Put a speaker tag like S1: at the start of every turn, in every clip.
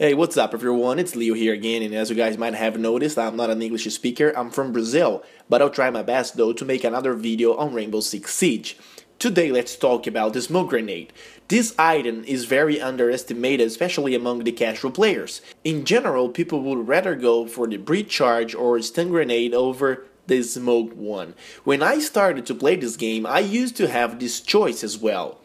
S1: Hey, what's up everyone? It's Leo here again, and as you guys might have noticed, I'm not an English speaker, I'm from Brazil, but I'll try my best though to make another video on Rainbow Six Siege. Today let's talk about the smoke grenade. This item is very underestimated, especially among the casual players. In general, people would rather go for the breach charge or stun grenade over the smoke one. When I started to play this game, I used to have this choice as well.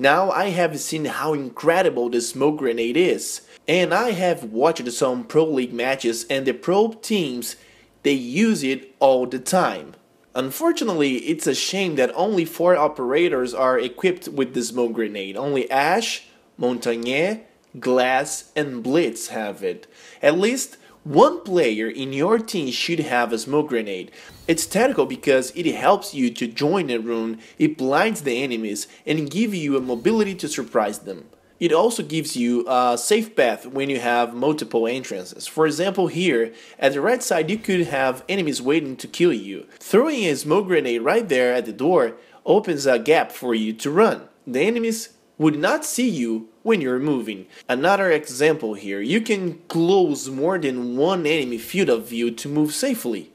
S1: Now I have seen how incredible the smoke grenade is. And I have watched some Pro League matches and the pro teams, they use it all the time. Unfortunately, it's a shame that only 4 operators are equipped with the smoke grenade. Only Ash, Montagne, Glaz, and Blitz have it. At least one player in your team should have a smoke grenade. It's tactical because it helps you to join a rune, it blinds the enemies, and give you a mobility to surprise them. It also gives you a safe path when you have multiple entrances. For example here, at the right side you could have enemies waiting to kill you. Throwing a smoke grenade right there at the door opens a gap for you to run. The enemies would not see you when you're moving. Another example here, you can close more than one enemy field of view to move safely.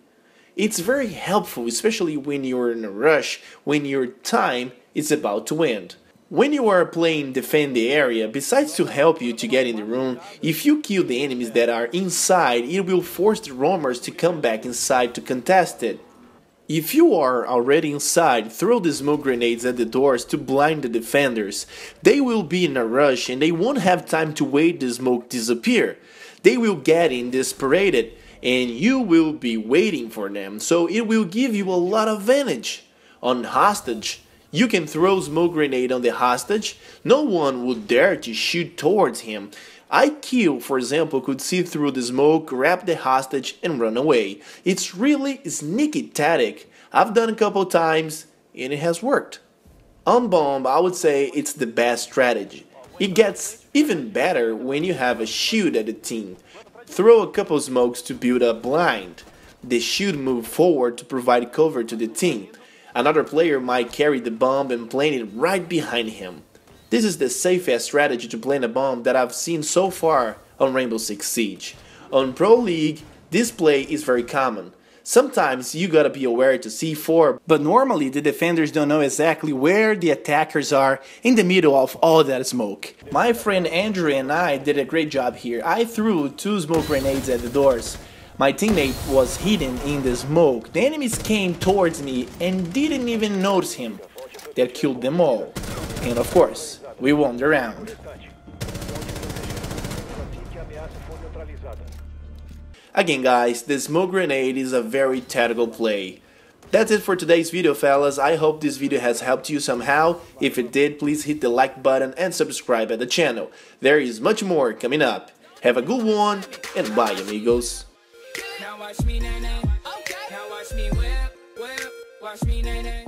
S1: It's very helpful, especially when you're in a rush, when your time is about to end. When you are playing defend the area, besides to help you to get in the room, if you kill the enemies that are inside, it will force the roamers to come back inside to contest it. If you are already inside, throw the smoke grenades at the doors to blind the defenders. They will be in a rush and they won't have time to wait the smoke disappear. They will get in desperate and you will be waiting for them, so it will give you a lot of advantage. On hostage, you can throw smoke grenade on the hostage. No one would dare to shoot towards him. IQ, for example, could see through the smoke, grab the hostage, and run away. It's really sneaky tactic. I've done a couple times, and it has worked. On bomb, I would say it's the best strategy. It gets even better when you have a shield at the team. Throw a couple smokes to build a blind. The shield move forward to provide cover to the team. Another player might carry the bomb and plant it right behind him. This is the safest strategy to plant a bomb that I've seen so far on Rainbow Six Siege. On Pro League, this play is very common. Sometimes you gotta be aware to C4, but normally the defenders don't know exactly where the attackers are in the middle of all that smoke. My friend Andrew and I did a great job here. I threw two smoke grenades at the doors. My teammate was hidden in the smoke. The enemies came towards me and didn't even notice him. That killed them all. And of course, we won the round. Again guys, the smoke grenade is a very tactical play. That's it for today's video fellas, I hope this video has helped you somehow. If it did, please hit the like button and subscribe at the channel. There is much more coming up. Have a good one, and bye amigos. Now watch me, nay, nay. Okay. Now watch me whip, whip, watch me, nay, nay.